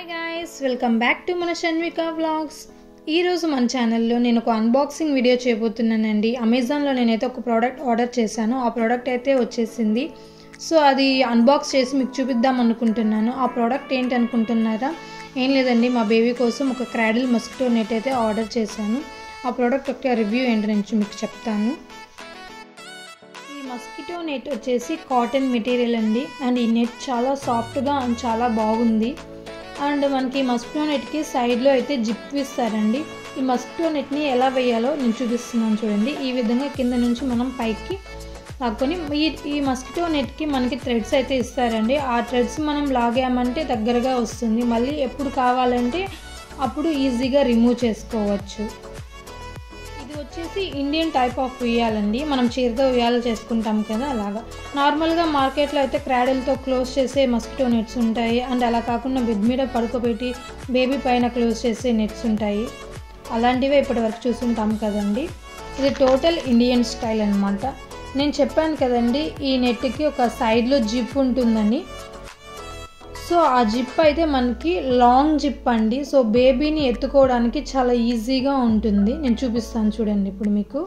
Hi guys welcome back to మన Shanvika vlogs ఈరోజు మన ఛానల్లో నేను ఒక అన్బాక్సింగ్ వీడియో చేయబోతున్నానండి. అమెజాన్లో నేనైతే ఒక ప్రోడక్ట్ ఆర్డర్ చేశాను. ఆ ప్రోడక్ట్ అయితే వచ్చేసింది. సో అది అన్బాక్స్ చేసి మీకు చూపిద్దాం అనుకుంటున్నాను. ఆ ప్రోడక్ట్ ఏంటి అనుకుంటున్నారా? ఏం లేదండి మా బేబీ కోసం ఒక క్రాడిల్ మస్కిటో నెట్ అయితే ఆర్డర్ చేశాను. ఆ ప్రోడక్ట్ యొక్క రివ్యూ ఏంటి నుంచి మీకు చెప్తాను. ఈ మస్కిటో నెట్ వచ్చేసి కాటన్ మెటీరియల్ అండి. అండ్ ఈ నెట్ చాలా సాఫ్ట్గా అండ్ చాలా బాగుంది. అండ్ మనకి మస్కిటో నెట్కి సైడ్లో అయితే జిప్ ఇస్తారండి ఈ మస్కిటో నెట్ని ఎలా వేయాలో నేను చూపిస్తున్నాను చూడండి. ఈ విధంగా కింద నుంచి మనం పైకి లాక్కొని ఈ ఈ మస్కిటో నెట్కి మనకి థ్రెడ్స్ అయితే ఇస్తారండి. ఆ థ్రెడ్స్ మనం లాగామంటే దగ్గరగా వస్తుంది. మళ్ళీ ఎప్పుడు కావాలంటే అప్పుడు ఈజీగా రిమూవ్ చేసుకోవచ్చు. వచ్చేసి ఇండియన్ టైప్ ఆఫ్ ఉయ్యాలండి. మనం చీరతో ఉయ్యాలు చేసుకుంటాం కదా అలాగా. నార్మల్గా మార్కెట్లో అయితే క్రాడల్తో క్లోజ్ చేసే మస్కిటో నెట్స్ ఉంటాయి. అండ్ అలా కాకుండా బెడ్ మీద పడుకోబెట్టి బేబీ పైన క్లోజ్ చేసే నెట్స్ ఉంటాయి. అలాంటివే ఇప్పటివరకు చూసుంటాం కదండి. ఇది టోటల్ ఇండియన్ స్టైల్ అనమాట నేను చెప్పాను కదండి ఈ నెట్కి ఒక సైడ్లో జిప్ ఉంటుందని. సో ఆ జిప్ అయితే మనకి లాంగ్ జిప్ అండి. సో బేబీని ఎత్తుకోవడానికి చాలా ఈజీగా ఉంటుంది. నేను చూపిస్తాను చూడండి ఇప్పుడు మీకు.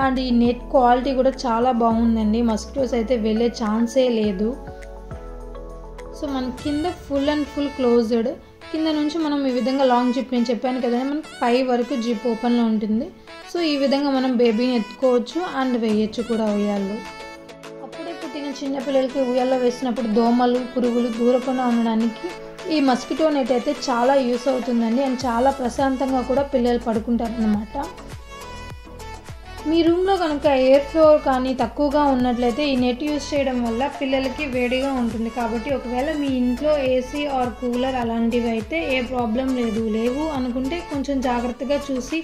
అండ్ ఈ నెట్ క్వాలిటీ కూడా చాలా బాగుందండి. మస్కిటోస్ అయితే వెళ్ళే ఛాన్సే లేదు. సో మన కింద ఫుల్ అండ్ ఫుల్ క్లోజ్డ్. కింద నుంచి మనం ఈ విధంగా లాంగ్ జిప్ నేను చెప్పాను కదా మనకి పై వరకు జిప్ ఓపెన్లో ఉంటుంది. సో ఈ విధంగా మనం బేబీని ఎత్తుకోవచ్చు అండ్ వేయచ్చు కూడా ఉయ్యాల్లో. అప్పుడే పుట్టిన చిన్నపిల్లలకి ఉయ్యాల్లో వేసినప్పుడు దోమలు పురుగులు దూరకుండా ఉండడానికి ఈ మస్కిటో నెట్ అయితే చాలా యూస్ అవుతుందండి. అండ్ చాలా ప్రశాంతంగా కూడా పిల్లలు పడుకుంటారు అనమాట మీ రూమ్లో కనుక ఎయిర్ ఫ్లోర్ కానీ తక్కువగా ఉన్నట్లయితే ఈ నెట్ యూస్ చేయడం వల్ల పిల్లలకి వేడిగా ఉంటుంది. కాబట్టి ఒకవేళ మీ ఇంట్లో ఏసీ ఆర్ కూలర్ అలాంటివి అయితే ఏ ప్రాబ్లం లేదు. లేవు అనుకుంటే కొంచెం జాగ్రత్తగా చూసి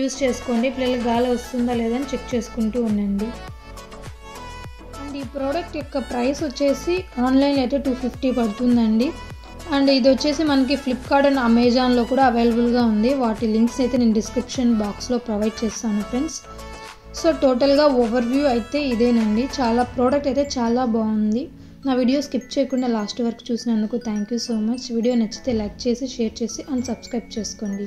యూస్ చేసుకోండి. పిల్లలకి గాలి వస్తుందా లేదని చెక్ చేసుకుంటూ ఉండండి. అండ్ ఈ ప్రోడక్ట్ యొక్క ప్రైస్ వచ్చేసి ఆన్లైన్ అయితే టూ ఫిఫ్టీ పడుతుందండి. అండ్ ఇది వచ్చేసి మనకి ఫ్లిప్కార్ట్ అండ్ అమెజాన్లో కూడా అవైలబుల్గా ఉంది. వాటి లింక్స్ అయితే నేను డిస్క్రిప్షన్ బాక్స్లో ప్రొవైడ్ చేస్తాను ఫ్రెండ్స్. సో టోటల్గా ఓవర్వ్యూ అయితే ఇదేనండి. చాలా ప్రోడక్ట్ అయితే చాలా బాగుంది. నా వీడియో స్కిప్ చేయకుండా లాస్ట్ వరకు చూసినందుకు thank you so much. Video నచ్చితే లైక్ చేసి షేర్ చేసి అండ్ సబ్స్క్రైబ్ చేసుకోండి.